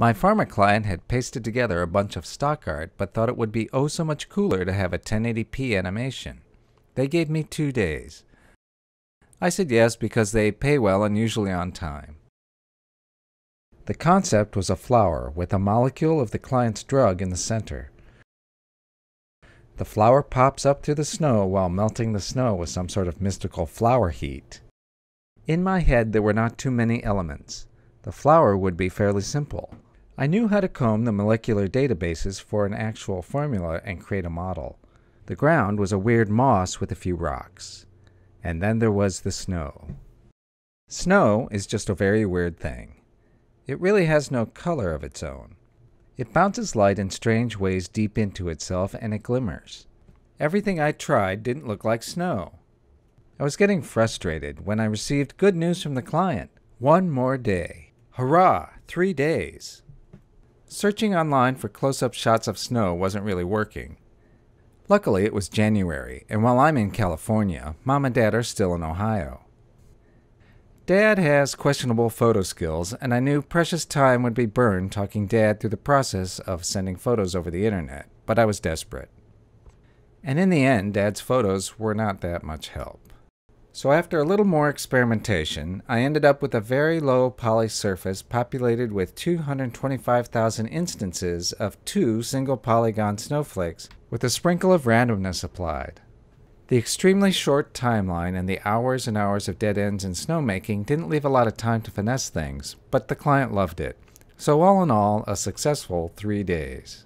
My pharma client had pasted together a bunch of stock art, but thought it would be oh so much cooler to have a 1080p animation. They gave me two days. I said yes because they pay well and usually on time. The concept was a flower with a molecule of the client's drug in the center. The flower pops up through the snow while melting the snow with some sort of mystical flower heat. In my head, there were not too many elements. The flower would be fairly simple. I knew how to comb the molecular databases for an actual formula and create a model. The ground was a weird moss with a few rocks. And then there was the snow. Snow is just a very weird thing. It really has no color of its own. It bounces light in strange ways deep into itself and it glimmers. Everything I tried didn't look like snow. I was getting frustrated when I received good news from the client. One more day. Hurrah! Three days. Searching online for close up shots of snow wasn't really working. Luckily, it was January, and while I'm in California, Mom and Dad are still in Ohio. Dad has questionable photo skills, and I knew precious time would be burned talking Dad through the process of sending photos over the internet, but I was desperate. And in the end, Dad's photos were not that much help. So after a little more experimentation, I ended up with a very low poly surface populated with 225,000 instances of two single polygon snowflakes with a sprinkle of randomness applied. The extremely short timeline and the hours and hours of dead ends in snowmaking didn't leave a lot of time to finesse things, but the client loved it. So all in all, a successful three days.